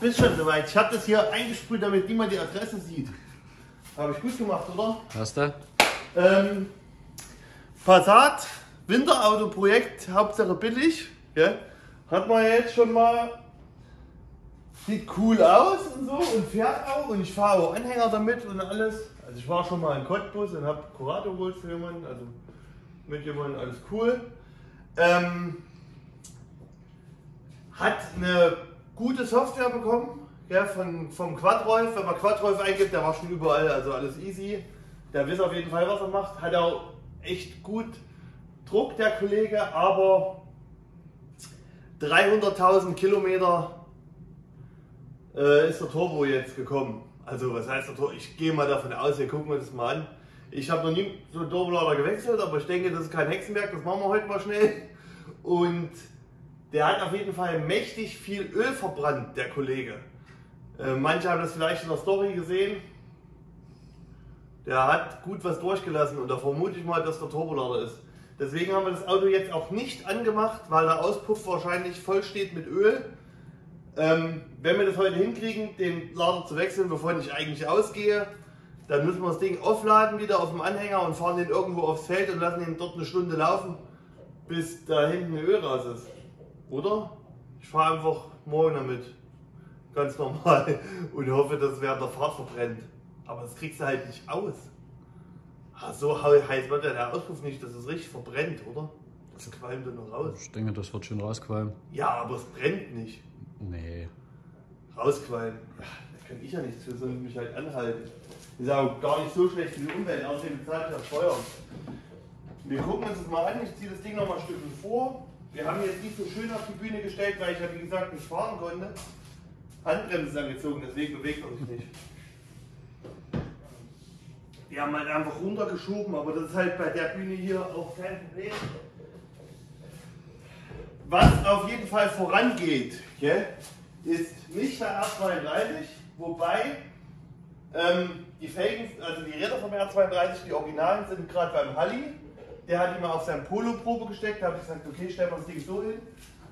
Bist schon soweit. Ich habe das hier eingesprüht, damit niemand die Adresse sieht. Habe ich gut gemacht, oder? Hast du? Ähm, Passat, Winterauto-Projekt, Hauptsache billig. Ja? Hat man jetzt schon mal. Sieht cool aus und so und fährt auch. Und ich fahre auch Anhänger damit und alles. Also ich war schon mal in Cottbus und habe Corrado geholt für jemanden. Also mit jemandem alles cool. Ähm, hat eine gute Software bekommen. Ja, von, vom Quadrolf. Wenn man Quadrolf eingibt, der war schon überall, also alles easy. Der weiß auf jeden Fall, was er macht. Hat auch echt gut Druck, der Kollege, aber 300.000 Kilometer äh, ist der Turbo jetzt gekommen. Also was heißt der Turbo? Ich gehe mal davon aus, wir gucken uns das mal an. Ich habe noch nie so einen Turbolader gewechselt, aber ich denke, das ist kein Hexenwerk, das machen wir heute mal schnell. Und der hat auf jeden Fall mächtig viel Öl verbrannt, der Kollege. Äh, manche haben das vielleicht in der Story gesehen. Der hat gut was durchgelassen und da vermute ich mal, dass der Turbolader ist. Deswegen haben wir das Auto jetzt auch nicht angemacht, weil der Auspuff wahrscheinlich voll steht mit Öl. Ähm, wenn wir das heute hinkriegen, den Lader zu wechseln, wovon ich eigentlich ausgehe, dann müssen wir das Ding aufladen wieder auf dem Anhänger und fahren den irgendwo aufs Feld und lassen ihn dort eine Stunde laufen, bis da hinten Öl raus ist. Oder? Ich fahre einfach morgen damit. Ganz normal. Und hoffe, dass es während der Fahrt verbrennt. Aber das kriegst du halt nicht aus. Ah, so heiß wird ja der Auspuff nicht, dass es richtig verbrennt, oder? Das qualmt dann noch raus. Ich denke, das wird schön rausqualmen. Ja, aber es brennt nicht. Nee. Rausqualmen. Ja, da kann ich ja nichts für, sondern mich halt anhalten. Ist auch gar nicht so schlecht für die Umwelt, außerdem bezahlt ja Steuern. Wir gucken uns das mal an, ich ziehe das Ding noch mal ein Stückchen vor. Wir haben jetzt nicht so schön auf die Bühne gestellt, weil ich ja wie gesagt nicht fahren konnte. Handbremse ist angezogen, deswegen bewegt er sich nicht. Wir haben halt einfach runtergeschoben, aber das ist halt bei der Bühne hier auch kein Problem. Was auf jeden Fall vorangeht, gell, ist nicht der R32, wobei ähm, die Felgen, also die Räder vom R32, die Originalen, sind gerade beim Halli. Der hat ihn mal auf sein Polo-Probe gesteckt, da habe ich gesagt, okay, stellen wir das Ding so hin.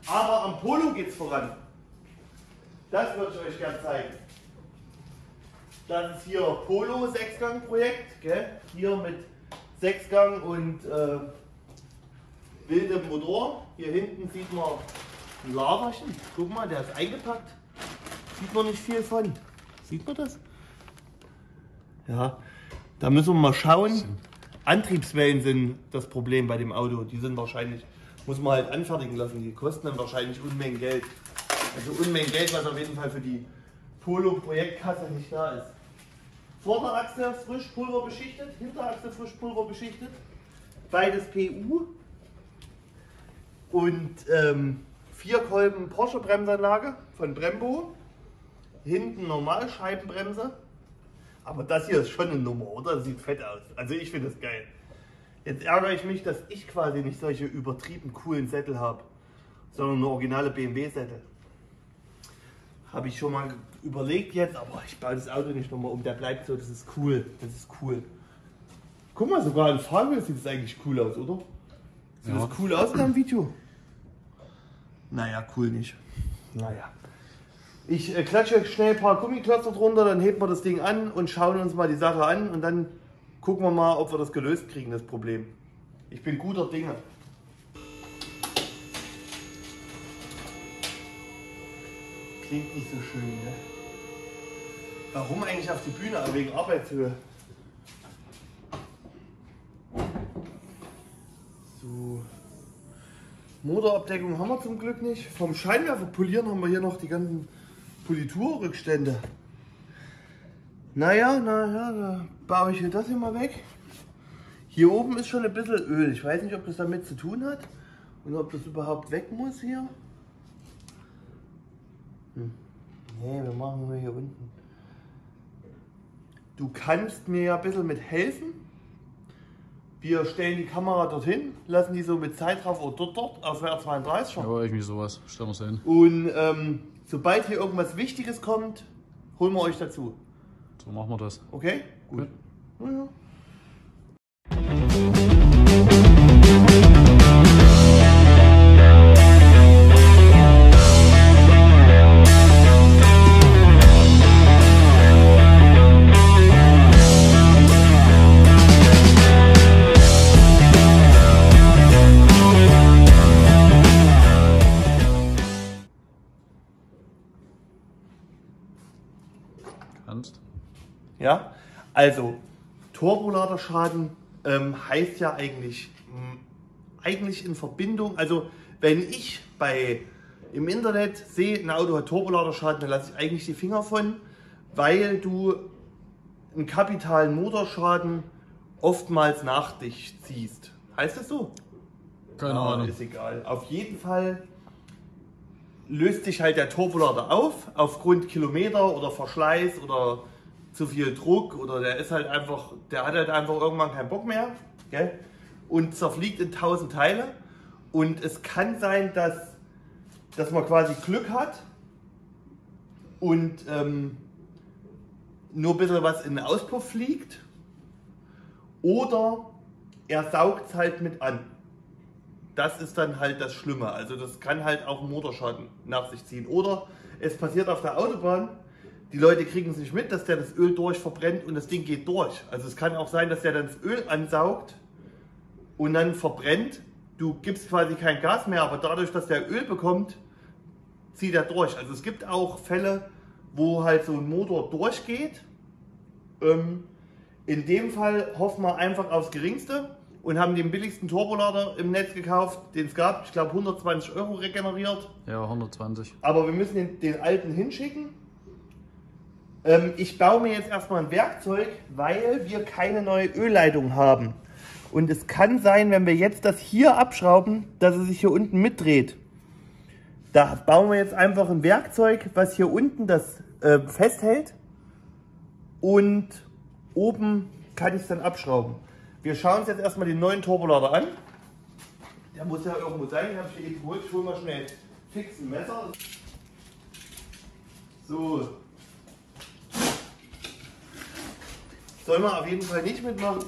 Aber am Polo geht es voran. Das würde ich euch gerne zeigen. Das ist hier Polo Sechsgang-Projekt, hier mit Sechsgang und äh, wildem Motor. Hier hinten sieht man ein Lagerchen. Guck mal, der ist eingepackt. Sieht man nicht viel von. Sieht man das? Ja, da müssen wir mal schauen. Antriebswellen sind das Problem bei dem Auto. Die sind wahrscheinlich, muss man halt anfertigen lassen. Die kosten dann wahrscheinlich Unmengen Geld. Also Unmengen Geld, was auf jeden Fall für die Polo-Projektkasse nicht da ist. Vorderachse frisch Pulver beschichtet, Hinterachse frisch Pulver beschichtet. Beides PU. Und ähm, vier Kolben Porsche Bremsanlage von Brembo. Hinten Normalscheibenbremse. Aber das hier ist schon eine Nummer, oder? Das sieht fett aus. Also ich finde das geil. Jetzt ärgere ich mich, dass ich quasi nicht solche übertrieben coolen Sättel habe, sondern nur originale BMW-Sättel. Habe ich schon mal überlegt jetzt, aber ich baue das Auto nicht nochmal um. Der bleibt so, das ist cool. Das ist cool. Guck mal, sogar in Farbe sieht es eigentlich cool aus, oder? Sieht Ja. das cool aus in einem Video? Naja, cool nicht. Naja. Ich äh, klatsche schnell ein paar Gummiklötzer drunter, dann heben wir das Ding an und schauen uns mal die Sache an und dann gucken wir mal, ob wir das gelöst kriegen, das Problem. Ich bin guter Dinge. Klingt nicht so schön, ne? Warum eigentlich auf die Bühne? Wegen Arbeitshöhe. So. Motorabdeckung haben wir zum Glück nicht. Vom Scheinwerfer polieren haben wir hier noch die ganzen Politurrückstände. Naja, naja, da baue ich hier das hier mal weg. Hier oben ist schon ein bisschen Öl. Ich weiß nicht, ob das damit zu tun hat und ob das überhaupt weg muss hier. Hm. Nee, wir machen nur hier unten. Du kannst mir ja ein bisschen mit helfen. Wir stellen die Kamera dorthin, lassen die so mit Zeit drauf oder dort, dort auf der R32 schon. Aber irgendwie sowas. Stellen wir hin. Und ähm, sobald hier irgendwas Wichtiges kommt, holen wir euch dazu. So machen wir das. Okay? Gut. Ja, ja. Ja, also Turboladerschaden ähm, heißt ja eigentlich, mh, eigentlich in Verbindung, also wenn ich bei im Internet sehe, ein Auto hat Turboladerschaden, dann lasse ich eigentlich die Finger von, weil du einen kapitalen Motorschaden oftmals nach dich ziehst. Heißt das so? Keine Ah, Ahnung. Ist egal. Auf jeden Fall löst sich halt der Turbolader auf, aufgrund Kilometer oder Verschleiß oder zu viel Druck oder der ist halt einfach, der hat halt einfach irgendwann keinen Bock mehr gell? und zerfliegt in tausend Teile. Und es kann sein, dass, dass man quasi Glück hat und ähm, nur ein bisschen was in den Auspuff fliegt oder er saugt es halt mit an das ist dann halt das Schlimme. Also das kann halt auch Motorschaden nach sich ziehen. Oder es passiert auf der Autobahn, die Leute kriegen es nicht mit, dass der das Öl durch verbrennt und das Ding geht durch. Also es kann auch sein, dass der dann das Öl ansaugt und dann verbrennt. Du gibst quasi kein Gas mehr, aber dadurch, dass der Öl bekommt, zieht er durch. Also es gibt auch Fälle, wo halt so ein Motor durchgeht. Ähm, in dem Fall hoffen wir einfach aufs Geringste und haben den billigsten Turbolader im Netz gekauft, den es gab. Ich glaube 120 Euro regeneriert. Ja, 120. Aber wir müssen den, den alten hinschicken. Ähm, ich baue mir jetzt erstmal ein Werkzeug, weil wir keine neue Ölleitung haben. Und es kann sein, wenn wir jetzt das hier abschrauben, dass es sich hier unten mitdreht. Da bauen wir jetzt einfach ein Werkzeug, was hier unten das äh, festhält. Und oben kann ich es dann abschrauben. Wir schauen uns jetzt erstmal den neuen Turbolader an. Der muss ja irgendwo sein, den habe ich eben geholt. Ich hole mal schnell fix ein Messer. So. Soll man auf jeden Fall nicht mitmachen.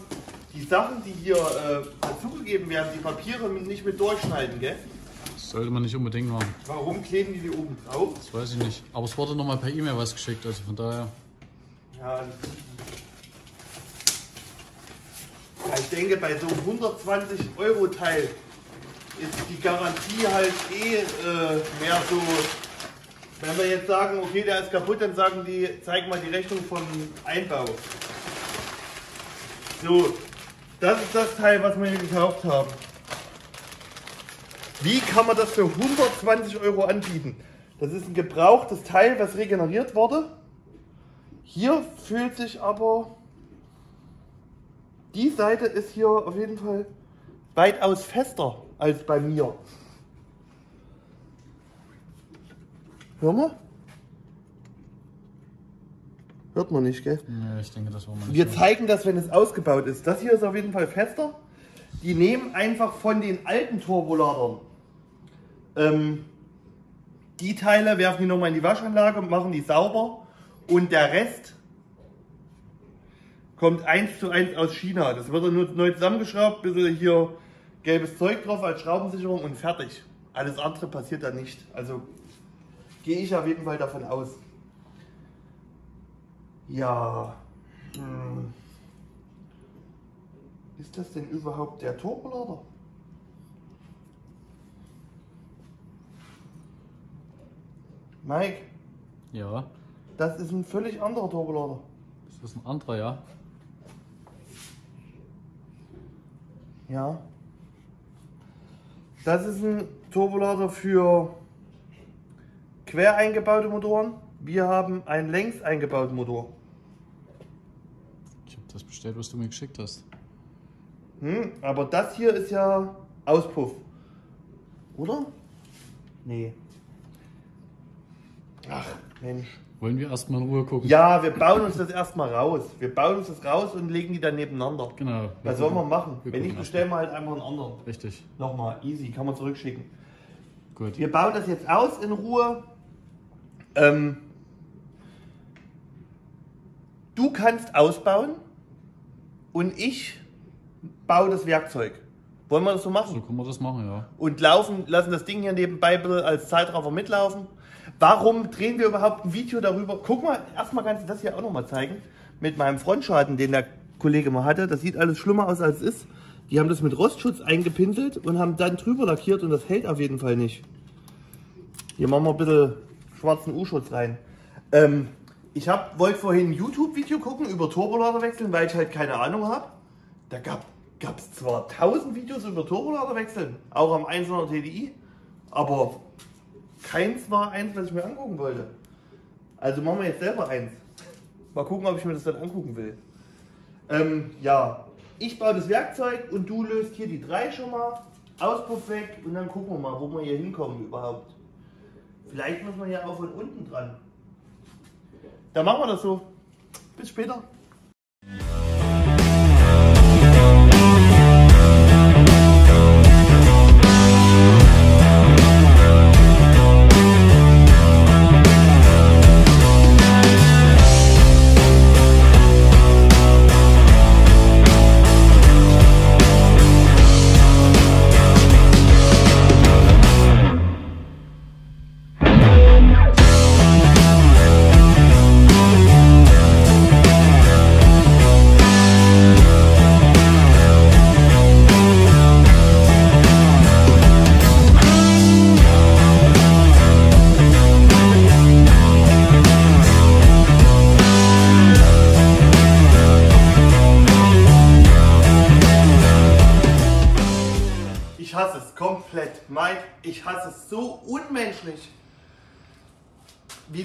Die Sachen, die hier äh, dazugegeben werden, die Papiere nicht mit durchschneiden, gell? Das sollte man nicht unbedingt machen. Warum kleben die die oben drauf? Das weiß ich nicht. Aber es wurde nochmal per E-Mail was geschickt, also von daher. Ja, ja, ich denke, bei so einem 120 Euro Teil ist die Garantie halt eh äh, mehr so. Wenn wir jetzt sagen, okay, der ist kaputt, dann sagen die, zeig mal die Rechnung vom Einbau. So, das ist das Teil, was wir hier gekauft haben. Wie kann man das für 120 Euro anbieten? Das ist ein gebrauchtes Teil, was regeneriert wurde. Hier fühlt sich aber die Seite ist hier auf jeden Fall weitaus fester als bei mir. Hör mal? Hört man nicht, gell? Ja, ich denke, das war mal nicht. Wir zeigen das, wenn es ausgebaut ist. Das hier ist auf jeden Fall fester. Die nehmen einfach von den alten Turboladern ähm, die Teile, werfen die nochmal in die Waschanlage, machen die sauber und der Rest kommt eins zu eins aus China. Das wird dann nur neu zusammengeschraubt, bisschen hier gelbes Zeug drauf als Schraubensicherung und fertig. Alles andere passiert da nicht. Also gehe ich auf jeden Fall davon aus. Ja. Hm. Ist das denn überhaupt der Turbolader? Mike, Ja, das ist ein völlig anderer Turbolader. ist das ein anderer, ja? Ja. Das ist ein Turbolader für quer eingebaute Motoren. Wir haben einen längs eingebauten Motor. Ich das bestellt, was du mir geschickt hast. Hm, aber das hier ist ja Auspuff. Oder? Nee. Ach, Mensch. Wollen wir erstmal in Ruhe gucken? Ja, wir bauen uns das erstmal raus. Wir bauen uns das raus und legen die dann nebeneinander. Genau. Was sollen wir machen? wir Wenn nicht, bestellen wir halt einfach einen anderen. mal. Richtig. Nochmal, easy, kann man zurückschicken. Gut. Wir bauen das jetzt aus in Ruhe. Ähm, du kannst ausbauen und ich baue das Werkzeug. Wollen wir das so machen? So können wir das machen, ja. und laufen, lassen das Ding hier nebenbei ein bisschen als Zeitraffer mitlaufen. Warum drehen wir überhaupt ein Video darüber? Guck mal, erstmal kannst du das hier auch nochmal zeigen. Mit meinem Frontschaden, den der Kollege mal hatte. Das sieht alles schlimmer aus als es ist. Die haben das mit Rostschutz eingepinselt und haben dann drüber lackiert und das hält auf jeden Fall nicht. Hier machen wir ein bisschen schwarzen U-Schutz rein. Ähm, Ich wollte vorhin ein YouTube-Video gucken über Turbolader wechseln, weil ich halt keine Ahnung habe. Da gab es zwar tausend Videos über Turbolader wechseln, auch am 100 TDI, aber keins war eins, was ich mir angucken wollte. Also machen wir jetzt selber eins. Mal gucken, ob ich mir das dann angucken will. Ähm, ja, ich baue das Werkzeug und du löst hier die drei schon mal. Auspuff weg und dann gucken wir mal, wo wir hier hinkommen überhaupt. Vielleicht muss man ja auch von unten dran. Dann machen wir das so. Bis später.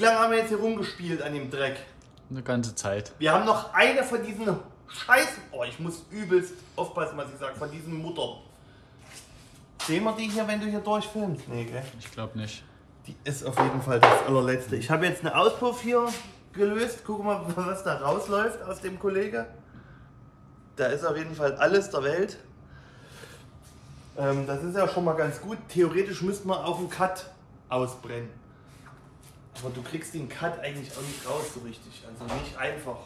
Lange haben wir jetzt hier rumgespielt an dem Dreck? Eine ganze Zeit. Wir haben noch eine von diesen Scheißen. Oh, ich muss übelst aufpassen, was ich sage. Von diesen Muttern. Sehen wir die hier, wenn du hier durchfilmst? Nee, gell? Ich glaube nicht. Die ist auf jeden Fall das allerletzte. Ich habe jetzt eine Auspuff hier gelöst. Guck mal, was da rausläuft aus dem Kollege. Da ist auf jeden Fall alles der Welt. Ähm, das ist ja schon mal ganz gut. Theoretisch müsste man auf den Cut ausbrennen. Aber du kriegst den Cut eigentlich auch nicht raus so richtig. Also nicht einfach.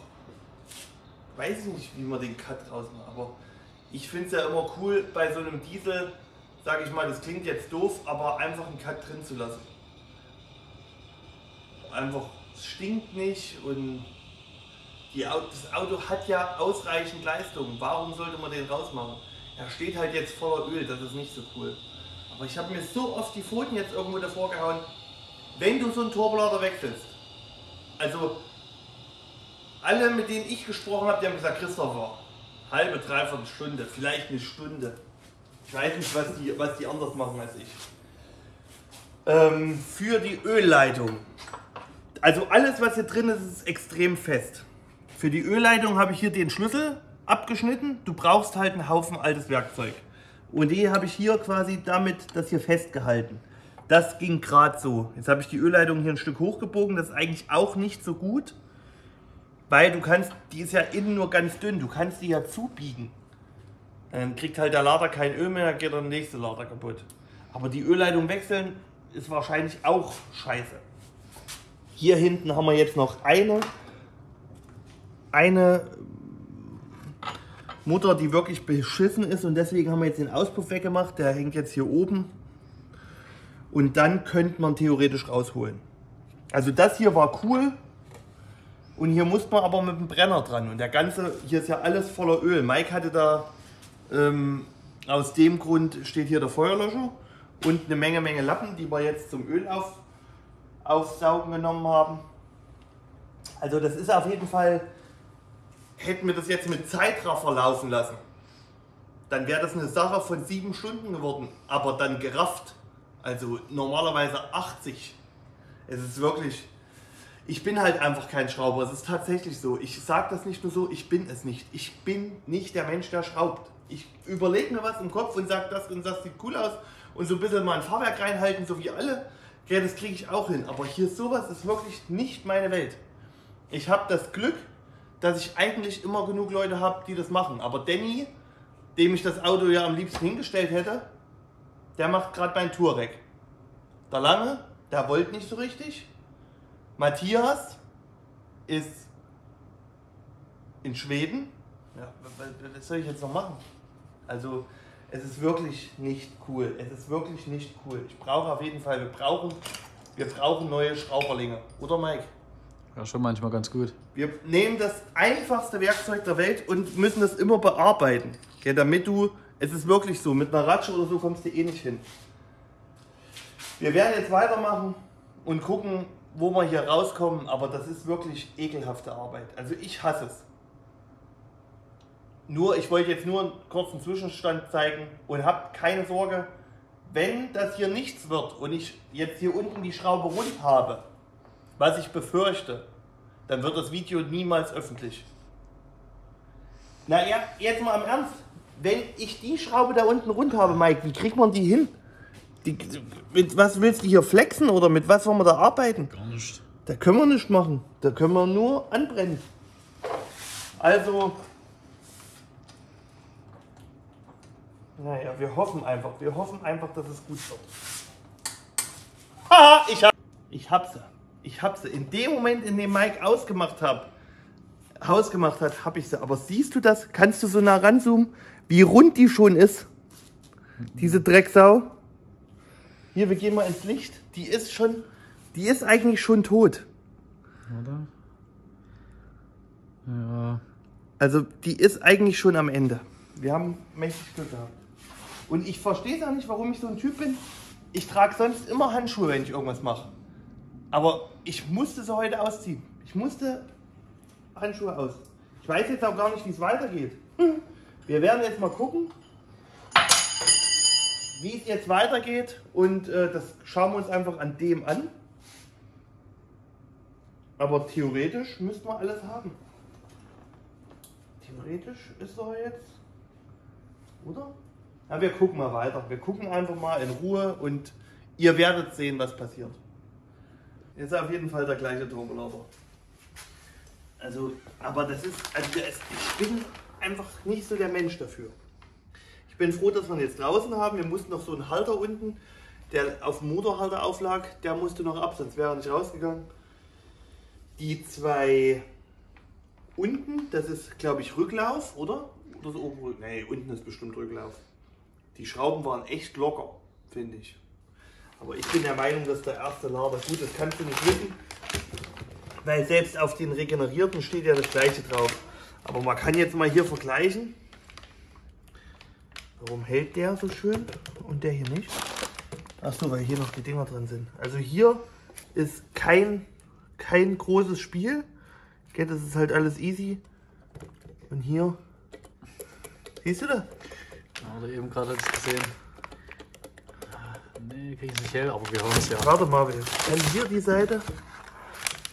Weiß ich nicht, wie man den Cut rausmacht. Aber ich finde es ja immer cool bei so einem Diesel, sage ich mal, das klingt jetzt doof, aber einfach einen Cut drin zu lassen. Einfach, es stinkt nicht und die, das Auto hat ja ausreichend Leistung. Warum sollte man den rausmachen? Er steht halt jetzt voller Öl, das ist nicht so cool. Aber ich habe mir so oft die Pfoten jetzt irgendwo davor gehauen, wenn du so einen Turbolader wechselst. Also, alle, mit denen ich gesprochen habe, die haben gesagt, Christopher, halbe, dreiviertel Stunde, vielleicht eine Stunde. Ich weiß nicht, was die, was die anders machen als ich. Ähm, für die Ölleitung. Also alles, was hier drin ist, ist extrem fest. Für die Ölleitung habe ich hier den Schlüssel abgeschnitten. Du brauchst halt einen Haufen altes Werkzeug. Und die habe ich hier quasi damit das hier festgehalten. Das ging gerade so. Jetzt habe ich die Ölleitung hier ein Stück hochgebogen. Das ist eigentlich auch nicht so gut. Weil du kannst, die ist ja innen nur ganz dünn. Du kannst die ja zubiegen. Dann kriegt halt der Lader kein Öl mehr, dann geht der nächste Lader kaputt. Aber die Ölleitung wechseln ist wahrscheinlich auch scheiße. Hier hinten haben wir jetzt noch eine, eine Mutter, die wirklich beschissen ist und deswegen haben wir jetzt den Auspuff weggemacht. Der hängt jetzt hier oben und dann könnte man theoretisch rausholen. Also das hier war cool und hier musste man aber mit dem Brenner dran und der ganze, hier ist ja alles voller Öl. Mike hatte da, ähm, aus dem Grund steht hier der Feuerlöscher und eine Menge, Menge Lappen, die wir jetzt zum Öl auf, aufsaugen genommen haben. Also das ist auf jeden Fall, hätten wir das jetzt mit Zeitraffer laufen lassen, dann wäre das eine Sache von sieben Stunden geworden, aber dann gerafft. Also normalerweise 80. Es ist wirklich, ich bin halt einfach kein Schrauber. Es ist tatsächlich so. Ich sage das nicht nur so, ich bin es nicht. Ich bin nicht der Mensch, der schraubt. Ich überlege mir was im Kopf und sage, das und das sieht cool aus und so ein bisschen mal ein Fahrwerk reinhalten, so wie alle. Ja, das kriege ich auch hin. Aber hier sowas ist wirklich nicht meine Welt. Ich habe das Glück, dass ich eigentlich immer genug Leute habe, die das machen. Aber Danny, dem ich das Auto ja am liebsten hingestellt hätte, der macht gerade mein Touareg. Der Lange, der wollte nicht so richtig. Matthias ist in Schweden. Ja, was, was soll ich jetzt noch machen? Also, es ist wirklich nicht cool. Es ist wirklich nicht cool. Ich brauche auf jeden Fall, wir brauchen, wir brauchen neue Schrauberlinge. Oder Mike? Ja, schon manchmal ganz gut. Wir nehmen das einfachste Werkzeug der Welt und müssen das immer bearbeiten. Okay, damit du, es ist wirklich so, mit einer Ratsche oder so kommst du eh nicht hin. Wir werden jetzt weitermachen und gucken, wo wir hier rauskommen, aber das ist wirklich ekelhafte Arbeit. Also ich hasse es. Nur, ich wollte jetzt nur einen kurzen Zwischenstand zeigen und habt keine Sorge, wenn das hier nichts wird und ich jetzt hier unten die Schraube rund habe, was ich befürchte, dann wird das Video niemals öffentlich. Na ja, jetzt mal im Ernst. Wenn ich die Schraube da unten rund habe, Mike, wie kriegt man die hin? Die, mit was willst du hier flexen oder mit was wollen wir da arbeiten? Gar nicht. Da können wir nicht machen. Da können wir nur anbrennen. Also, naja, wir hoffen einfach. Wir hoffen einfach, dass es gut wird. Haha, ich hab, ich hab sie. Ich hab sie. In dem Moment, in dem Mike ausgemacht hat, ausgemacht hat, habe ich sie. Aber siehst du das? Kannst du so nah ranzoomen, wie rund die schon ist? Diese Drecksau. Hier, wir gehen mal ins Licht. Die ist schon, die ist eigentlich schon tot. Oder? Ja. Also die ist eigentlich schon am Ende. Wir haben mächtig Glück gehabt. Und ich verstehe auch nicht, warum ich so ein Typ bin. Ich trage sonst immer Handschuhe, wenn ich irgendwas mache. Aber ich musste sie heute ausziehen. Ich musste Handschuhe aus. Ich weiß jetzt auch gar nicht, wie es weitergeht. Wir werden jetzt mal gucken, wie es jetzt weitergeht. Und äh, das schauen wir uns einfach an dem an. Aber theoretisch müssten wir alles haben. Theoretisch ist er jetzt. Oder? Ja, wir gucken mal weiter. Wir gucken einfach mal in Ruhe und ihr werdet sehen, was passiert. Ist auf jeden Fall der gleiche Turbolader. Also, aber das ist, also ich bin einfach nicht so der Mensch dafür. Ich bin froh, dass wir ihn jetzt draußen haben. Wir mussten noch so einen Halter unten, der auf dem Motorhalter auflag, der musste noch ab, sonst wäre er nicht rausgegangen. Die zwei unten, das ist glaube ich Rücklauf, oder? Oder so oben Rück- Nee, unten ist bestimmt Rücklauf. Die Schrauben waren echt locker, finde ich. Aber ich bin der Meinung, dass der erste Lader, gut, das kannst du nicht wissen, weil selbst auf den regenerierten steht ja das gleiche drauf. Aber man kann jetzt mal hier vergleichen. Warum hält der so schön und der hier nicht? Achso, weil hier noch die Dinger drin sind. Also hier ist kein, kein großes Spiel. Okay, das ist halt alles easy. Und hier, siehst du das? Oder eben gerade jetzt gesehen. Nee, krieg ich nicht her, aber wir hören es ja. Warte mal, wir hier die Seite.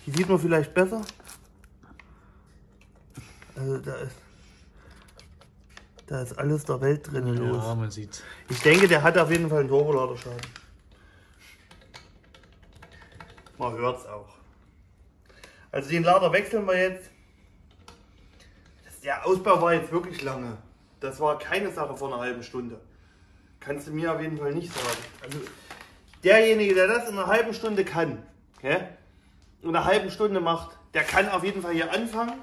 Die sieht man vielleicht besser. Also da ist, da ist alles der Welt drinnen los. Ja, man sieht. Ich denke, der hat auf jeden Fall einen Turboladerschaden. Man hört es auch. Also den Lader wechseln wir jetzt. Das, der Ausbau war jetzt wirklich lange. Das war keine Sache vor einer halben Stunde. Kannst du mir auf jeden Fall nicht sagen. Also derjenige, der das in einer halben Stunde kann, okay, in einer halben Stunde macht, der kann auf jeden Fall hier anfangen.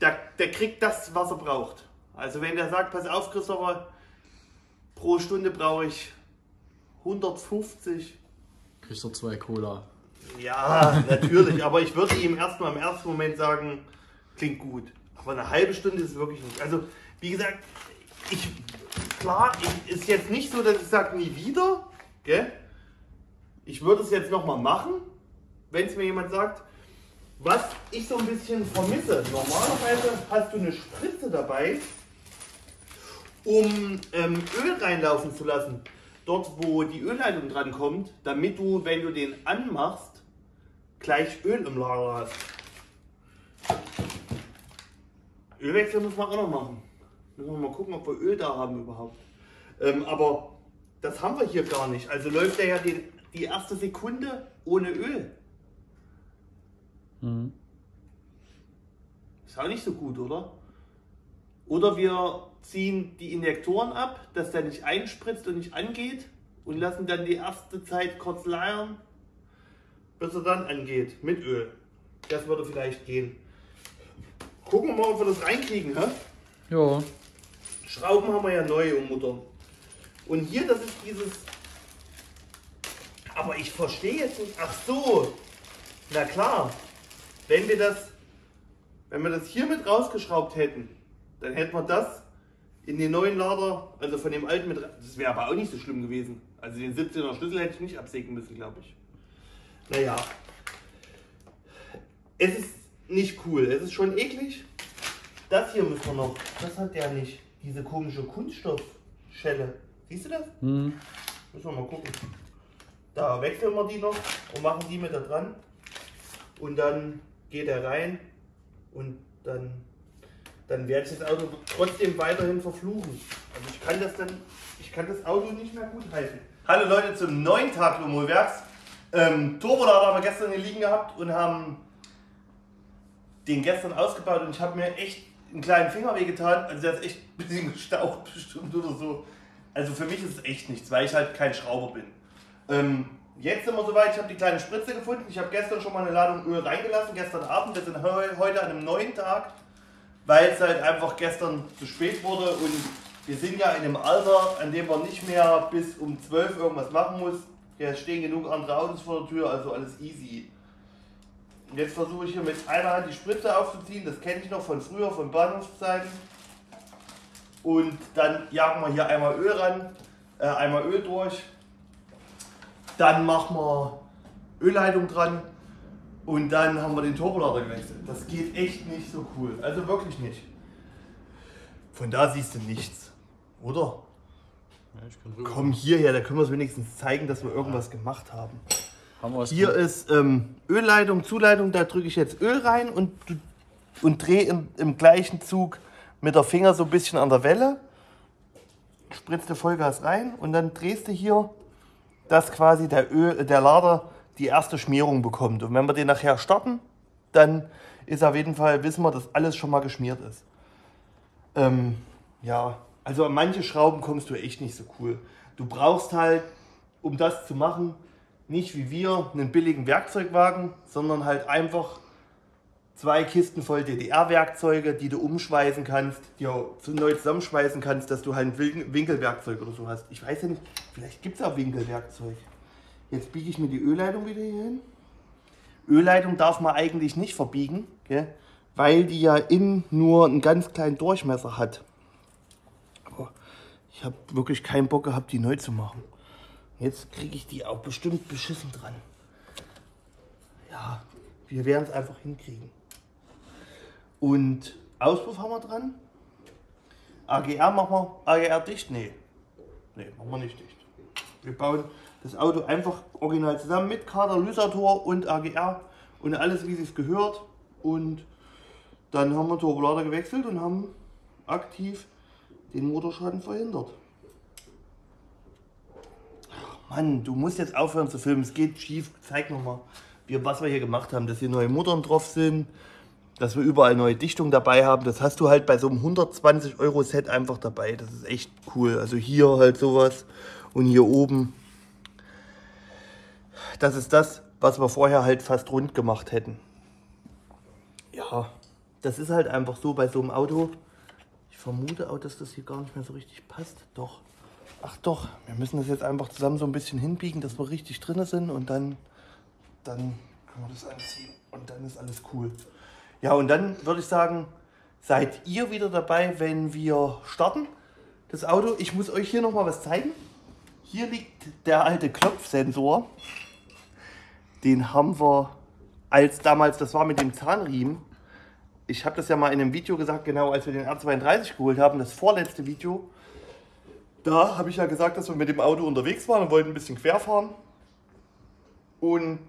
Der, der kriegt das, was er braucht. Also wenn der sagt, pass auf, Christopher, pro Stunde brauche ich 150. Kriegst du zwei Cola. Ja, natürlich, aber ich würde ihm erstmal im ersten Moment sagen, klingt gut. Aber eine halbe Stunde ist wirklich nicht. Also, wie gesagt, ich, klar, ich, ist jetzt nicht so, dass ich sage, nie wieder. Gell? Ich würde es jetzt nochmal machen, wenn es mir jemand sagt. Was ich so ein bisschen vermisse, normalerweise hast du eine Spritze dabei, um ähm, Öl reinlaufen zu lassen. Dort, wo die Ölleitung dran kommt, damit du, wenn du den anmachst, gleich Öl im Lager hast. Ölwechsel müssen wir auch noch machen. Müssen wir mal gucken, ob wir Öl da haben überhaupt. Ähm, aber das haben wir hier gar nicht. Also läuft der ja den, die erste Sekunde ohne Öl. Mhm. Ist auch nicht so gut, oder? Oder wir ziehen die Injektoren ab, dass der nicht einspritzt und nicht angeht und lassen dann die erste Zeit kurz leiern, bis er dann angeht mit Öl. Das würde vielleicht gehen. Gucken wir mal, ob wir das reinkriegen. Hä? Ja. Schrauben haben wir ja neu ummuttern. Und hier, das ist dieses. Aber ich verstehe jetzt nicht. Ach so. Na klar. Wenn wir das, wenn wir das hier mit rausgeschraubt hätten, dann hätten wir das in den neuen Lader, also von dem alten mit. Das wäre aber auch nicht so schlimm gewesen. Also den 17er Schlüssel hätte ich nicht absägen müssen, glaube ich. naja, es ist nicht cool. Es ist schon eklig. Das hier müssen wir noch. Das hat der nicht. Diese komische Kunststoffschelle. Siehst du das? Hm. Müssen wir mal gucken. Da wechseln wir die noch und machen die mit da dran. Und dann geht er rein und dann, dann werde ich das Auto trotzdem weiterhin verfluchen. Also ich kann das dann, ich kann das Auto nicht mehr gut halten. Hallo Leute zum neuen Tag Lomolwerks. Ähm, Turbolader haben wir gestern hier liegen gehabt und haben den gestern ausgebaut und ich habe mir echt einen kleinen Finger wehgetan. Also der ist echt ein bisschen gestaucht bestimmt oder so. Also für mich ist es echt nichts, weil ich halt kein Schrauber bin. Ähm, jetzt sind wir soweit, ich habe die kleine Spritze gefunden. Ich habe gestern schon mal eine Ladung Öl reingelassen, gestern Abend. Wir sind he heute an einem neuen Tag, weil es halt einfach gestern zu spät wurde und wir sind ja in einem Alter, an dem man nicht mehr bis um 12 irgendwas machen muss. Hier stehen genug andere Autos vor der Tür, also alles easy. Jetzt versuche ich hier mit einer Hand die Spritze aufzuziehen. Das kenne ich noch von früher, von Bahnhofszeiten. Und dann jagen wir hier einmal Öl ran, äh, einmal Öl durch. Dann machen wir Ölleitung dran und dann haben wir den Turbolader gewechselt. Das geht echt nicht so cool. Also wirklich nicht. Von da siehst du nichts, oder? Ja. Komm hierher, da können wir es wenigstens zeigen, dass wir irgendwas gemacht haben. Haben Hier drin? ist ähm, Ölleitung, Zuleitung, da drücke ich jetzt Öl rein und, und drehe im, im gleichen Zug mit der Finger so ein bisschen an der Welle. Spritzt du Vollgas rein und dann drehst du hier, dass quasi der, Öl, der Lader die erste Schmierung bekommt. Und wenn wir den nachher starten, dann ist auf jeden Fall, wissen wir, dass alles schon mal geschmiert ist. Ähm, ja, also an manche Schrauben kommst du echt nicht so cool. Du brauchst halt, um das zu machen, nicht wie wir einen billigen Werkzeugwagen, sondern halt einfach zwei Kisten voll DDR-Werkzeuge, die du umschweißen kannst, die du neu zusammenschweißen kannst, dass du halt ein Win- Winkelwerkzeug oder so hast. Ich weiß ja nicht, vielleicht gibt es auch Winkelwerkzeug. Jetzt biege ich mir die Ölleitung wieder hier hin. Ölleitung darf man eigentlich nicht verbiegen, gell? weil die ja innen nur einen ganz kleinen Durchmesser hat. Aber ich habe wirklich keinen Bock gehabt, die neu zu machen. Jetzt kriege ich die auch bestimmt beschissen dran. Ja, wir werden es einfach hinkriegen. Und Auspuff haben wir dran. AGR machen wir AGR dicht? Nee. Nee, machen wir nicht dicht. Wir bauen das Auto einfach original zusammen mit Katalysator und AGR und alles wie es gehört. Und dann haben wir Turbolader gewechselt und haben aktiv den Motorschaden verhindert. Mann, du musst jetzt aufhören zu filmen. Es geht schief. Zeig nochmal, was wir hier gemacht haben. Dass hier neue Motoren drauf sind, dass wir überall neue Dichtungen dabei haben. Das hast du halt bei so einem 120 Euro Set einfach dabei. Das ist echt cool. Also hier halt sowas und hier oben. Das ist das, was wir vorher halt fast rund gemacht hätten. Ja, das ist halt einfach so bei so einem Auto. Ich vermute auch, dass das hier gar nicht mehr so richtig passt. Doch. Ach doch, wir müssen das jetzt einfach zusammen so ein bisschen hinbiegen, dass wir richtig drin sind und dann, dann können wir das anziehen und dann ist alles cool. Ja, und dann würde ich sagen, seid ihr wieder dabei, wenn wir starten, das Auto. Ich muss euch hier nochmal was zeigen. Hier liegt der alte Klopfsensor. Den haben wir als damals, das war mit dem Zahnriemen. Ich habe das ja mal in einem Video gesagt, genau als wir den R32 geholt haben, das vorletzte Video. Da habe ich ja gesagt, dass wir mit dem Auto unterwegs waren und wollten ein bisschen quer fahren. Und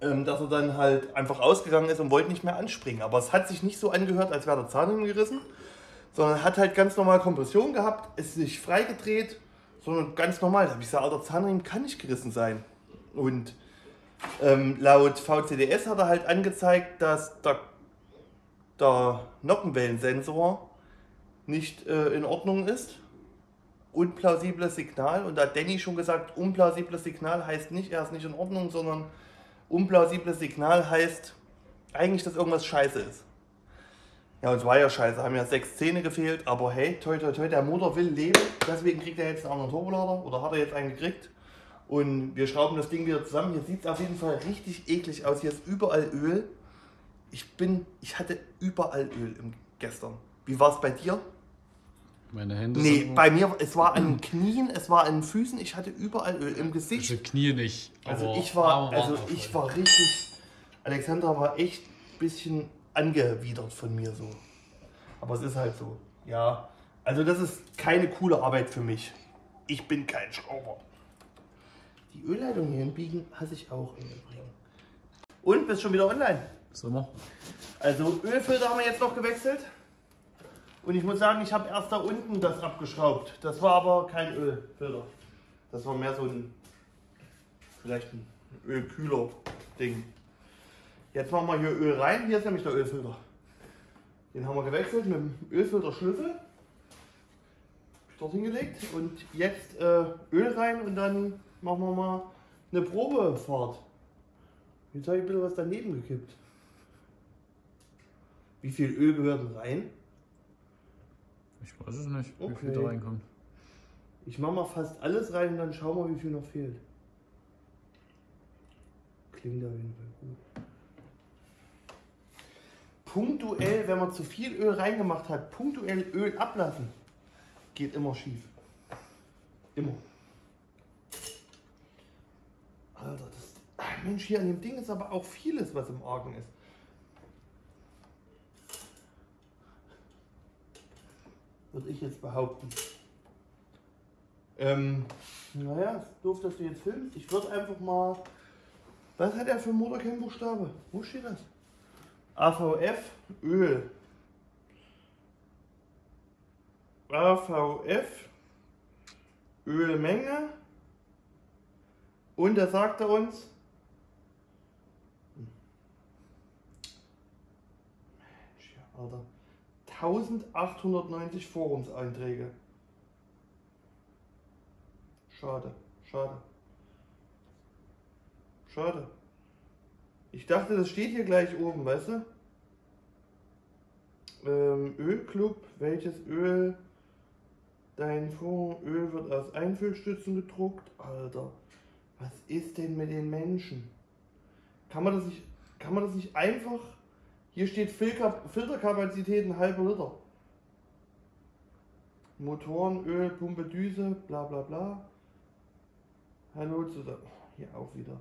dass er dann halt einfach ausgegangen ist und wollte nicht mehr anspringen. Aber es hat sich nicht so angehört, als wäre der Zahn hingerissen, sondern hat halt ganz normal Kompression gehabt, ist nicht freigedreht, sondern ganz normal. Da habe ich gesagt, Alter, Zahnriemen kann nicht gerissen sein. Und ähm, laut VCDS hat er halt angezeigt, dass der, der Nockenwellensensor nicht äh, in Ordnung ist. Unplausibles Signal. Und da hat Danny schon gesagt, unplausibles Signal heißt nicht, er ist nicht in Ordnung, sondern unplausibles Signal heißt eigentlich, dass irgendwas scheiße ist. Ja, und es war ja scheiße, haben ja sechs Zähne gefehlt, aber hey, toi toi toi, der Motor will leben, deswegen kriegt er jetzt einen anderen Turbolader oder hat er jetzt einen gekriegt. Und wir schrauben das Ding wieder zusammen. Hier sieht es auf jeden Fall richtig eklig aus. Hier ist überall Öl. Ich bin, ich hatte überall Öl im, gestern. Wie war es bei dir? Meine Hände Nee, sind. bei mir, es war an den Knien, es war an den Füßen, ich hatte überall Öl im Gesicht. Also Knie nicht. Also ich war, also ich war richtig, Alexandra war echt ein bisschen angewidert von mir so. Aber es ist halt so, ja. Also das ist keine coole Arbeit für mich. Ich bin kein Schrauber. Die Ölleitung hier hinbiegen hasse ich auch im Übrigen. Und, bist schon wieder online. Wir? Also Ölfilter haben wir jetzt noch gewechselt. Und ich muss sagen, ich habe erst da unten das abgeschraubt. Das war aber kein Ölfilter. Das war mehr so ein, vielleicht ein Ölkühler-Ding. Jetzt machen wir hier Öl rein. Hier ist nämlich der Ölfilter. Den haben wir gewechselt mit dem Ölfilterschlüssel. Dort hingelegt. Und jetzt äh, Öl rein und dann machen wir mal eine Probefahrt. Jetzt habe ich ein bisschen was daneben gekippt. Wie viel Öl gehört rein? Ich weiß es nicht, wie viel Okay. da reinkommt. Ich mache mal fast alles rein und dann schauen wir, wie viel noch fehlt. Klingt auf jeden Fall gut. Punktuell, wenn man zu viel Öl reingemacht hat, punktuell Öl ablassen, geht immer schief. Immer. Alter, das. Mensch, hier an dem Ding ist aber auch vieles, was im Argen ist. Würde ich jetzt behaupten. Ähm, naja, doof, dass du jetzt filmst. Ich würde einfach mal. Was hat er für Motorkennbuchstabe? Wo steht das? AVF Öl. AVF Ölmenge. Und da sagt er uns. Mensch, ja, Alter. 1890 Forumseinträge. Schade, schade. Schade. Ich dachte, das steht hier gleich oben, weißt du? Ähm, Ölclub, welches Öl? Dein Öl wird aus Einfüllstützen gedruckt. Alter, was ist denn mit den Menschen? Kann man das nicht, kann man das nicht einfach... Hier steht Filter, Filterkapazität ein halber Liter. Motorenöl, Pumpe, Düse, bla bla bla. Hallo zusammen. Hier auch wieder.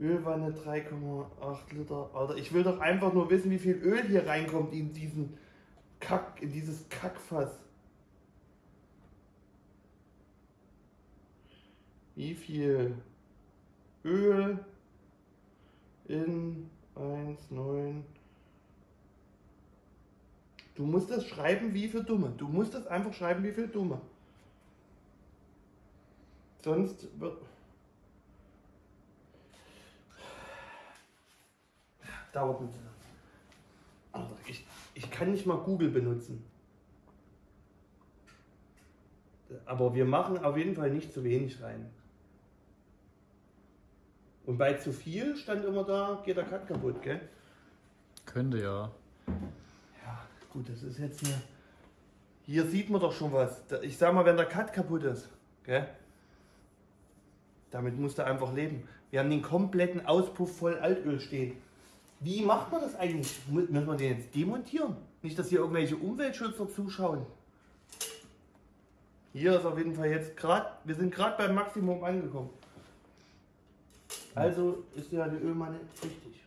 Ölwanne 3,8 Liter. Alter, ich will doch einfach nur wissen, wie viel Öl hier reinkommt in diesen Kack, in dieses Kackfass. Wie viel Öl in 1,9 Du musst das schreiben wie für Dumme. Du musst das einfach schreiben wie für Dumme. Sonst wird. Dauert nicht. Alter, ich, ich kann nicht mal Google benutzen. Aber wir machen auf jeden Fall nicht zu wenig rein. Und bei zu viel stand immer da, geht der Cut kaputt, gell? Könnte ja. Gut, das ist jetzt eine. Hier sieht man doch schon was. Ich sag mal, wenn der Cut kaputt ist, gell? Damit musst du einfach leben. Wir haben den kompletten Auspuff voll Altöl stehen. Wie macht man das eigentlich? Müssen wir den jetzt demontieren? Nicht, dass hier irgendwelche Umweltschützer zuschauen. Hier ist auf jeden Fall jetzt gerade, wir sind gerade beim Maximum angekommen. Also ist ja die Ölmanne richtig.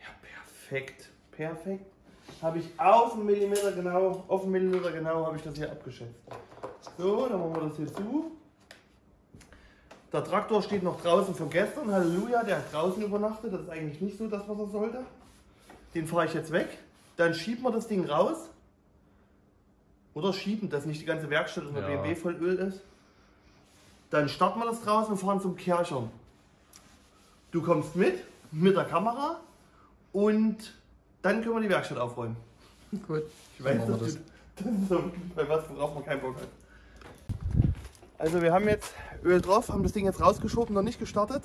Ja, perfekt. Perfekt. Habe ich auf einen Millimeter genau, auf einen Millimeter genau habe ich das hier abgeschätzt. So, dann machen wir das hier zu. Der Traktor steht noch draußen von gestern. Halleluja, der hat draußen übernachtet. Das ist eigentlich nicht so das, was er sollte. Den fahre ich jetzt weg. Dann schieben wir das Ding raus. Oder schieben, dass nicht die ganze Werkstatt und der Ja. BMW voll Öl ist. Dann starten wir das draußen und fahren zum Kerchern. Du kommst mit, mit der Kamera und dann können wir die Werkstatt aufräumen. Gut. Ich weiß, du, das ist so bei was, worauf man keinen Bock hat. Also wir haben jetzt Öl drauf, haben das Ding jetzt rausgeschoben, noch nicht gestartet.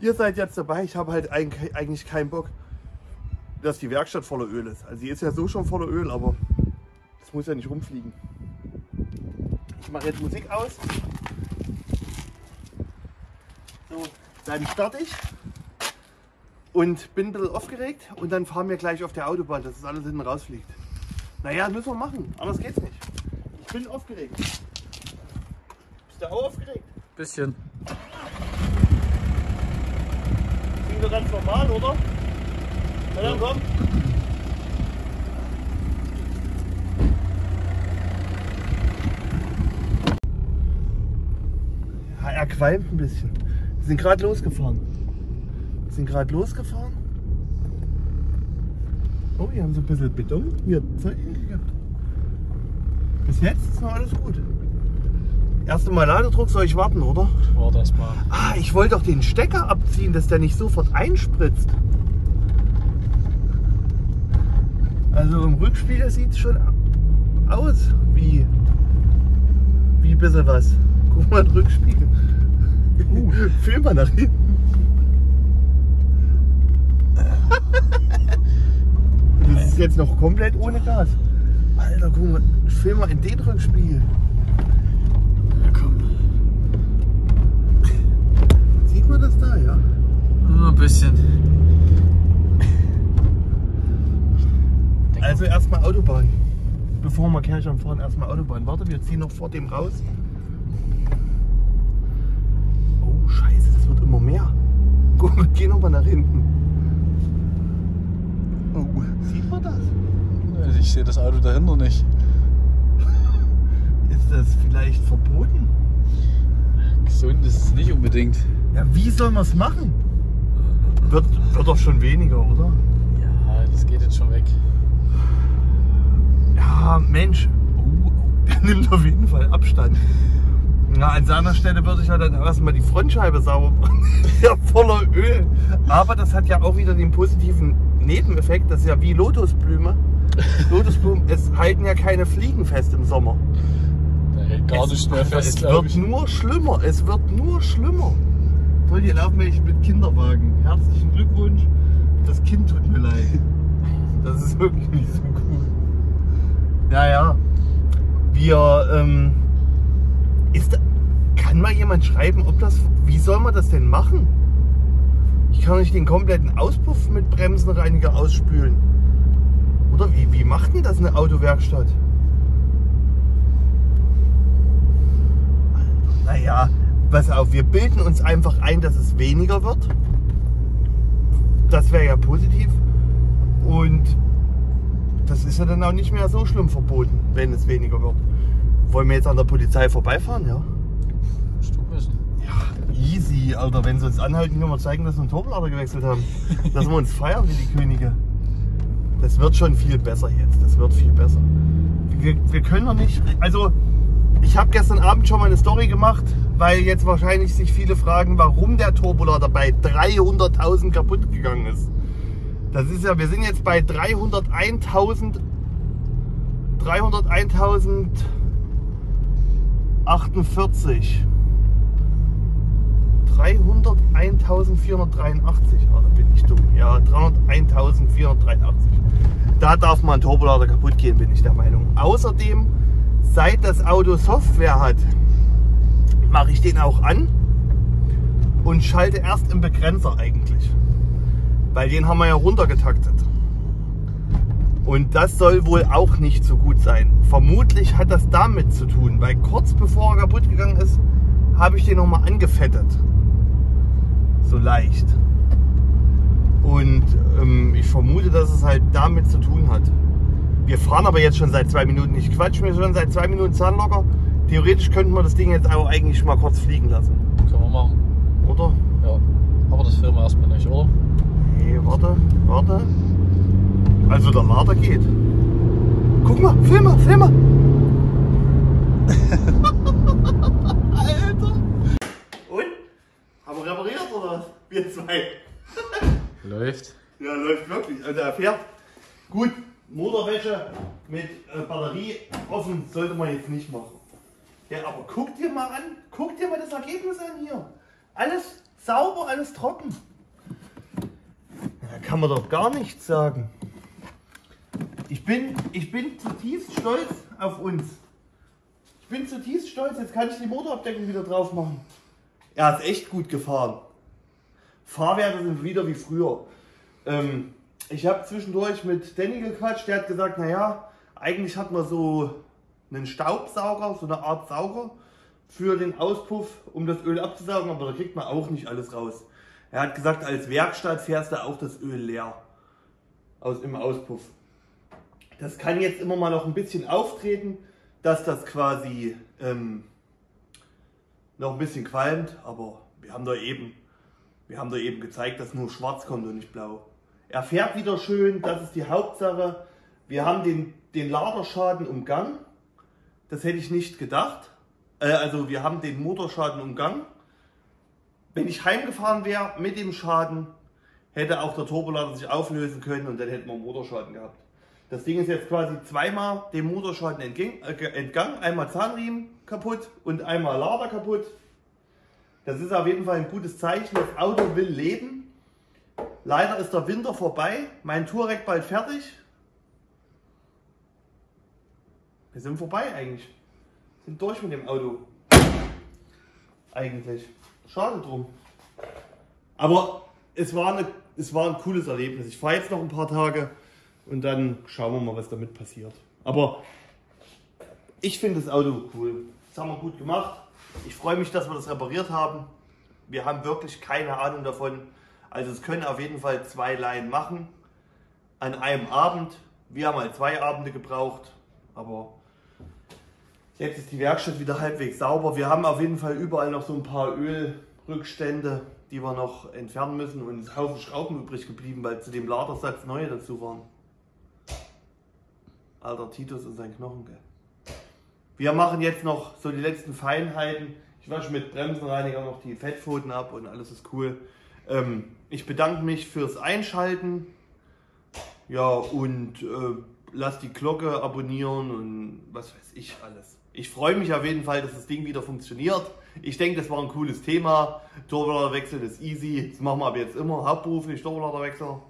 Ihr seid jetzt dabei, ich habe halt eigentlich eigentlich keinen Bock, dass die Werkstatt voller Öl ist. Also die ist ja so schon voller Öl, aber das muss ja nicht rumfliegen. Ich mache jetzt Musik aus. So, dann starte ich und bin ein bisschen aufgeregt und dann fahren wir gleich auf der Autobahn, dass das alles hinten rausfliegt. Naja, müssen wir machen. Anders geht's nicht. Ich bin aufgeregt. Bist du auch aufgeregt? Bisschen. Klingt doch ganz normal, oder? Na dann komm. Ja, er qualmt ein bisschen. Wir sind gerade losgefahren. Wir sind gerade losgefahren. Oh, hier haben sie ein bisschen Beton hier Zeug hingehabt. Bis jetzt ist noch alles gut. Erste Mal Ladedruck soll ich warten, oder? War das mal. Ah, ich wollte doch den Stecker abziehen, dass der nicht sofort einspritzt. Also im Rückspiegel sieht es schon aus wie, wie ein bisschen was. Guck mal, Rückspiegel. Uh, film mal nach hinten. Jetzt noch komplett ohne Gas. Alter, guck mal, film mal in den Rückspiegel. Ja, komm. Sieht man das da, ja? Nur ein bisschen. Also erstmal Autobahn. Bevor wir Kirchheim fahren, erstmal Autobahn. Warte, wir ziehen noch vor dem raus. Oh Scheiße, das wird immer mehr. Guck mal, geh noch mal nach hinten. Oh, sieht man das? Also ich sehe das Auto dahinter nicht. Ist das vielleicht verboten? Gesund ist es nicht unbedingt. Ja, wie soll man es machen? Wird, wird doch schon weniger, oder? Ja, das geht jetzt schon weg. Ja, Mensch. Oh, der nimmt auf jeden Fall Abstand. Na, an seiner Stelle würde ich ja dann erstmal die Frontscheibe sauber machen. ja, voller Öl. Aber das hat ja auch wieder den positiven Nebeneffekt. Das ist ja wie Lotusblume. Lotusblumen, es halten ja keine Fliegen fest im Sommer. Da hält gar es, nicht mehr fest, Es wird ich. nur schlimmer. Es wird nur schlimmer. Toll, hier laufen welche mit Kinderwagen. Herzlichen Glückwunsch. Das Kind tut mir leid. Das ist wirklich nicht so cool. Naja, wir, ähm, ist, da- kann mal jemand schreiben, ob das, wie soll man das denn machen? Ich kann nicht den kompletten Auspuff mit Bremsenreiniger ausspülen. Oder wie, wie macht denn das eine Autowerkstatt? Naja, pass auf, wir bilden uns einfach ein, dass es weniger wird. Das wäre ja positiv. Und das ist ja dann auch nicht mehr so schlimm verboten, wenn es weniger wird. Wollen wir jetzt an der Polizei vorbeifahren, ja? Wissen. Easy, Alter. Wenn sie uns anhalten, können wir zeigen, dass wir einen Turbolader gewechselt haben. dass wir uns feiern wie die Könige. Das wird schon viel besser jetzt. Das wird viel besser. Wir, wir können doch nicht. Also, ich habe gestern Abend schon mal eine Story gemacht, weil jetzt wahrscheinlich sich viele fragen, warum der Turbolader bei 300.000 kaputt gegangen ist. Das ist ja, wir sind jetzt bei 301.000. 301.048. 301.483. Ah, da bin ich dumm. Ja, 301.483. Da darf man Turbolader kaputt gehen, bin ich der Meinung. Außerdem, seit das Auto Software hat, mache ich den auch an und schalte erst im Begrenzer eigentlich. Weil den haben wir ja runtergetaktet. Und das soll wohl auch nicht so gut sein. Vermutlich hat das damit zu tun, weil kurz bevor er kaputt gegangen ist, habe ich den nochmal angefettet. So leicht. Und ähm, ich vermute, dass es halt damit zu tun hat. Wir fahren aber jetzt schon seit zwei Minuten. Ich quatsch mir schon seit zwei Minuten Zahnlocker. Theoretisch könnten wir das Ding jetzt auch eigentlich mal kurz fliegen lassen. Können wir machen. Oder? Ja. Aber das filmen wir erstmal nicht, oder? Nee, warte, warte. Also der Lader geht. Guck mal, film mal, film mal. Alter. Und? Haben wir repariert oder was? Wir zwei. Läuft. Ja, läuft wirklich. Also er fährt. Gut, Motorwäsche mit äh, Batterie offen sollte man jetzt nicht machen. Ja, aber guck dir mal an, guck dir mal das Ergebnis an hier. Alles sauber, alles trocken. Da kann man doch gar nichts sagen. Ich bin, ich bin zutiefst stolz auf uns. Ich bin zutiefst stolz. Jetzt kann ich die Motorabdeckung wieder drauf machen. Er ist echt gut gefahren. Fahrwerte sind wieder wie früher. Ähm, ich habe zwischendurch mit Danny gequatscht. Der hat gesagt, naja, Eigentlich hat man so einen Staubsauger, so eine Art Sauger für den Auspuff, um das Öl abzusaugen, aber da kriegt man auch nicht alles raus. Er hat gesagt, als Werkstatt fährst du auch das Öl leer aus im Auspuff. Das kann jetzt immer mal noch ein bisschen auftreten, dass das quasi ähm, noch ein bisschen qualmt, aber wir haben da eben, wir haben da eben gezeigt, dass nur schwarz kommt und nicht blau. Er fährt wieder schön, das ist die Hauptsache. Wir haben den, den Laderschaden umgangen. Das hätte ich nicht gedacht. Äh, also wir haben den Motorschaden umgangen. Wenn ich heimgefahren wäre mit dem Schaden, hätte auch der Turbolader sich auflösen können und dann hätten wir Motorschaden gehabt. Das Ding ist jetzt quasi zweimal dem Motorschaden äh, entgangen. Einmal Zahnriemen kaputt und einmal Lader kaputt. Das ist auf jeden Fall ein gutes Zeichen. Das Auto will leben. Leider ist der Winter vorbei. Mein Touareg bald fertig. Wir sind vorbei eigentlich. Sind durch mit dem Auto. Eigentlich. Schade drum. Aber es war, eine, es war ein cooles Erlebnis. Ich fahre jetzt noch ein paar Tage und dann schauen wir mal, was damit passiert. Aber ich finde das Auto cool. Das haben wir gut gemacht. Ich freue mich, dass wir das repariert haben. Wir haben wirklich keine Ahnung davon. Also es können auf jeden Fall zwei Laien machen. An einem Abend. Wir haben halt zwei Abende gebraucht. Aber jetzt ist die Werkstatt wieder halbwegs sauber. Wir haben auf jeden Fall überall noch so ein paar Ölrückstände, die wir noch entfernen müssen. Und es Haufen Schrauben übrig geblieben, weil zu dem Ladersatz neue dazu waren. Alter Titus und sein Knochen, gell? Wir machen jetzt noch so die letzten Feinheiten. Ich wasche mit Bremsenreiniger noch die Fettpfoten ab und alles ist cool. Ähm, ich bedanke mich fürs Einschalten. Ja, und äh, lass die Glocke abonnieren und was weiß ich alles. Ich freue mich auf jeden Fall, dass das Ding wieder funktioniert. Ich denke, das war ein cooles Thema. Turboladerwechsel ist easy. Das machen wir aber jetzt immer hauptberuflich Turboladerwechsel.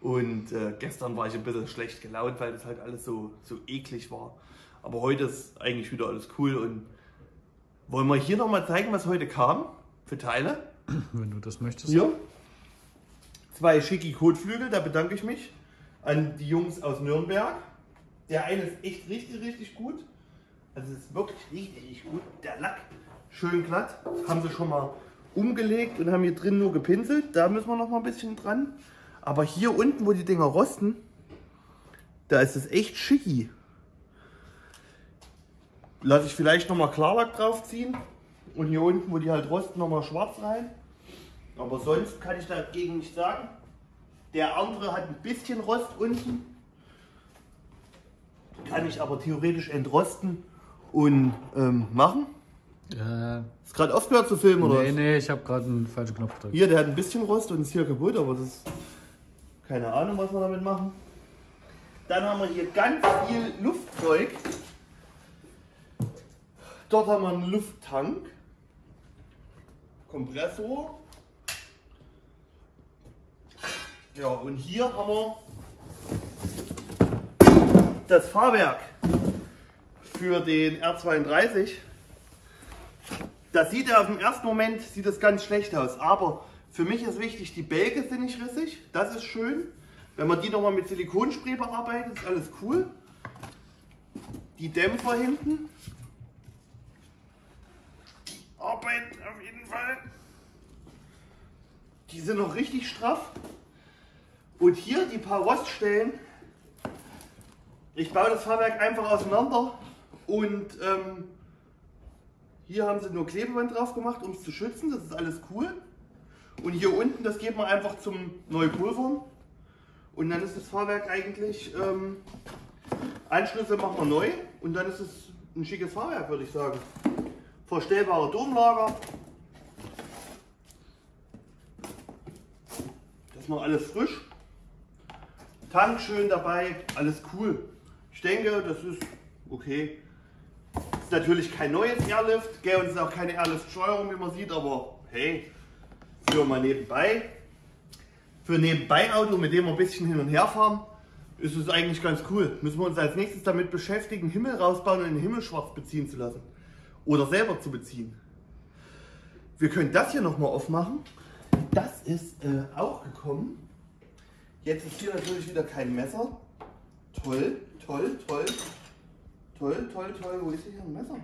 Und äh, gestern war ich ein bisschen schlecht gelaunt, weil das halt alles so, so eklig war. Aber heute ist eigentlich wieder alles cool. Und wollen wir hier nochmal zeigen, was heute kam für Teile? Wenn du das möchtest. Hier. Zwei schicki Kotflügel, da bedanke ich mich an die Jungs aus Nürnberg. Der eine ist echt richtig, richtig gut. Also es ist wirklich richtig, richtig gut. Der Lack schön glatt. Haben sie schon mal umgelegt und haben hier drin nur gepinselt. Da müssen wir noch mal ein bisschen dran. Aber hier unten, wo die Dinger rosten, da ist es echt schicki. Lasse ich vielleicht nochmal Klarlack draufziehen. Und hier unten, wo die halt rosten, nochmal schwarz rein. Aber sonst kann ich dagegen nicht sagen. Der andere hat ein bisschen Rost unten. Kann ich aber theoretisch entrosten und ähm, machen. Äh, Ist gerade aufgehört zu filmen, oder? nee, was? nee, ich habe gerade einen falschen Knopf gedrückt. Hier, der hat ein bisschen Rost und ist hier kaputt, aber das ist keine Ahnung, was wir damit machen. Dann haben wir hier ganz viel Luftzeug. Dort haben wir einen Lufttank, Kompressor. Ja, und hier haben wir das Fahrwerk für den R32. Das sieht ja auf den ersten Moment sieht das ganz schlecht aus, aber für mich ist wichtig, die Bälge sind nicht rissig, das ist schön. Wenn man die nochmal mit Silikonspray bearbeitet, ist alles cool. Die Dämpfer hinten arbeiten auf jeden Fall. Die sind noch richtig straff. Und hier die paar Roststellen. Ich baue das Fahrwerk einfach auseinander und ähm, hier haben sie nur Klebeband drauf gemacht, um es zu schützen. Das ist alles cool. Und hier unten, das geht man einfach zum Neupulvern. Und dann ist das Fahrwerk eigentlich, ähm, Anschlüsse machen wir neu und dann ist es ein schickes Fahrwerk, würde ich sagen. Verstellbarer Domlager. Das ist noch alles frisch. Tank schön dabei, alles cool. Ich denke, das ist okay. Ist natürlich kein neues Airlift, gell, und ist auch keine Airlift-Steuerung, wie man sieht, aber hey, für mal nebenbei. Für ein Nebenbei-Auto, mit dem wir ein bisschen hin und her fahren, ist es eigentlich ganz cool. Müssen wir uns als nächstes damit beschäftigen, Himmel rausbauen und den Himmel schwarz beziehen zu lassen. Oder selber zu beziehen. Wir können das hier nochmal aufmachen. Das ist äh, auch gekommen. Jetzt ist hier natürlich wieder kein Messer. Toll, toll, toll. Toll, toll, toll. Wo ist hier ein Messer?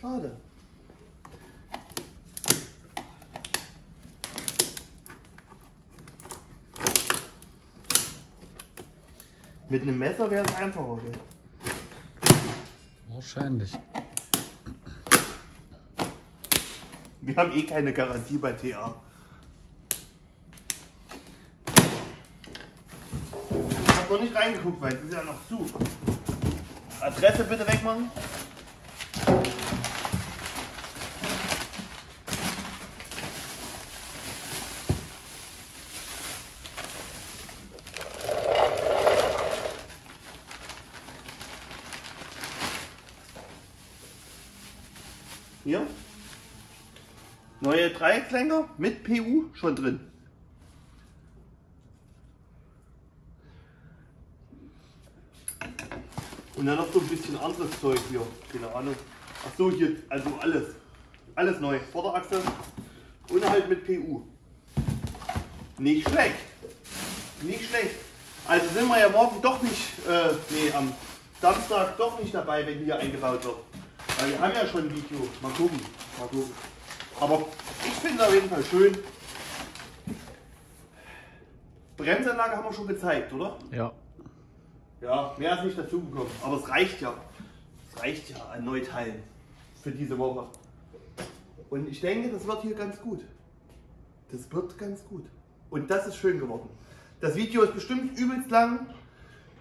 Schade. Mit einem Messer wäre es einfacher. Gell? Wahrscheinlich. Wir haben eh keine Garantie bei TA. Ich habe noch nicht reingeguckt, weil es ist ja noch zu. Adresse bitte wegmachen. Hier. Neue Dreieckslenker mit PU schon drin. Und dann noch so ein bisschen anderes Zeug hier. Keine Ahnung. Ach so, hier, also alles. Alles neu. Vorderachse und halt mit PU. Nicht schlecht. Nicht schlecht. Also sind wir ja morgen doch nicht, äh, nee, am Samstag doch nicht dabei, wenn hier eingebaut wird. Weil wir haben ja schon ein Video. Mal gucken. Mal gucken. Aber ich finde auf jeden Fall schön. Bremsanlage haben wir schon gezeigt, oder? Ja. Ja, mehr ist nicht dazugekommen. Aber es reicht ja. Es reicht ja an Neuteilen für diese Woche. Und ich denke, das wird hier ganz gut. Das wird ganz gut. Und das ist schön geworden. Das Video ist bestimmt übelst lang,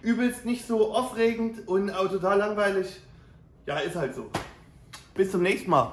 übelst nicht so aufregend und auch total langweilig. Ja, ist halt so. Bis zum nächsten Mal.